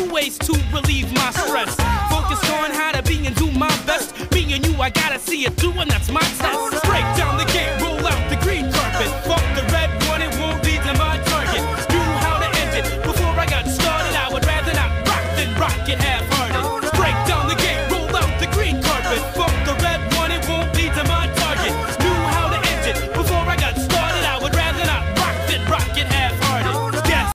new ways to relieve my stress. Focused on how to be and do my best. Me and you, I gotta see it through, and that's my test. Break down the gate, roll out the green carpet. Fuck the red one, it won't lead to my target. Knew how to end it before I got started. I would rather not rock than rock it half-hearted. Break down the gate, roll out the green carpet.